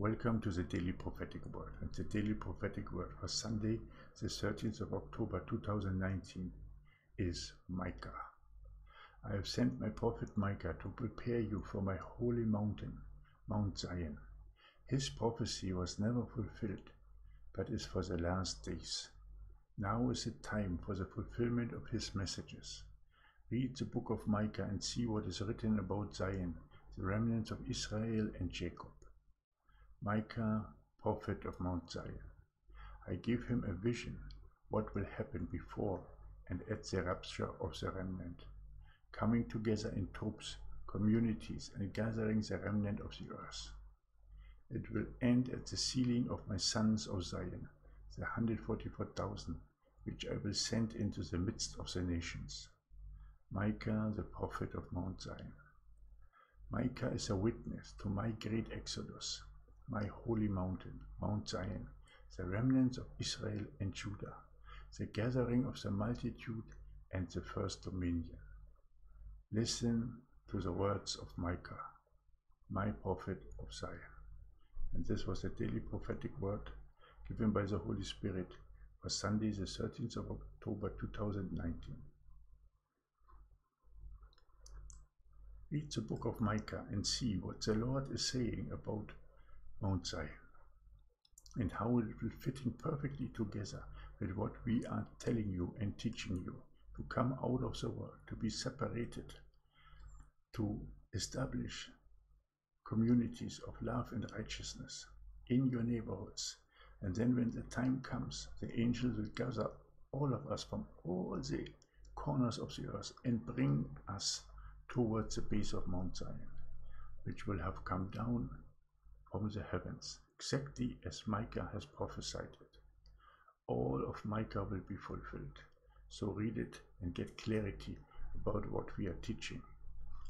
Welcome to the Daily Prophetic Word. And the Daily Prophetic Word for Sunday, the 13th of October 2019 is Micah. I have sent my prophet Micah to prepare you for my holy mountain, Mount Zion. His prophecy was never fulfilled, but is for the last days. Now is the time for the fulfillment of his messages. Read the book of Micah and see what is written about Zion, the remnants of Israel and Jacob. Micah, prophet of Mount Zion. I give him a vision what will happen before and at the rapture of the remnant, coming together in troops, communities, and gathering the remnant of the earth. It will end at the sealing of my sons of Zion, the 144,000, which I will send into the midst of the nations. Micah, the prophet of Mount Zion. Micah is a witness to my great exodus my holy mountain, Mount Zion, the remnants of Israel and Judah, the gathering of the multitude and the first dominion. Listen to the words of Micah, my prophet of Zion. And this was a daily prophetic word given by the Holy Spirit for Sunday, the 13th of October 2019. Read the book of Micah and see what the Lord is saying about Mount Zion and how it will fit in perfectly together with what we are telling you and teaching you to come out of the world, to be separated, to establish communities of love and righteousness in your neighborhoods. And then when the time comes, the angels will gather all of us from all the corners of the earth and bring us towards the base of Mount Zion, which will have come down from the heavens, exactly as Micah has prophesied it. All of Micah will be fulfilled. So read it and get clarity about what we are teaching.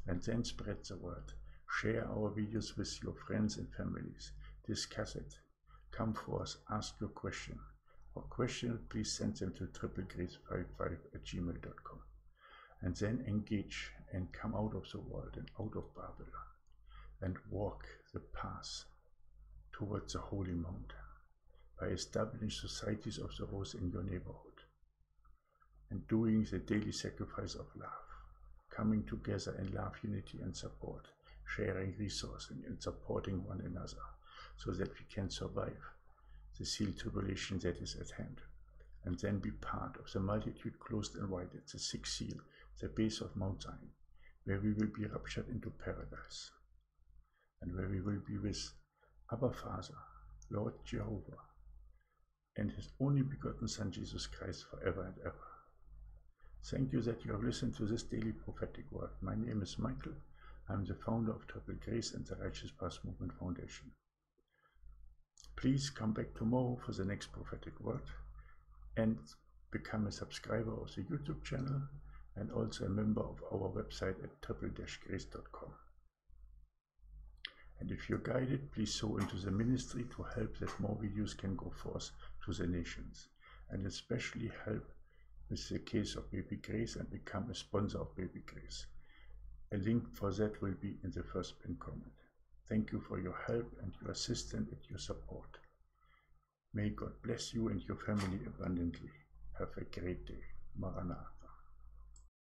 And then spread the word. Share our videos with your friends and families. Discuss it. Come forth, ask your question. For questions, please send them to triplegrace55 at gmail.com. And then engage and come out of the world and out of Babylon and walk the path towards the holy mountain by establishing societies of the rose in your neighborhood and doing the daily sacrifice of love, coming together in love, unity, and support, sharing resources and supporting one another so that we can survive the seal tribulation that is at hand and then be part of the multitude closed and wide at the sixth seal, the base of Mount Zion, where we will be raptured into paradise and where we will be with Abba Father, Lord Jehovah, and his only begotten Son Jesus Christ forever and ever. Thank you that you have listened to this daily prophetic word. My name is Michael. I'm the founder of Triple Grace and the Righteous Path Movement Foundation. Please come back tomorrow for the next prophetic word and become a subscriber of the YouTube channel and also a member of our website at triple-grace.com. And if you're guided, please sow into the ministry to help that more videos can go forth to the nations. And especially help with the case of Baby Grace and become a sponsor of Baby Grace. A link for that will be in the first pinned comment. Thank you for your help and your assistance and your support. May God bless you and your family abundantly. Have a great day. Maranatha.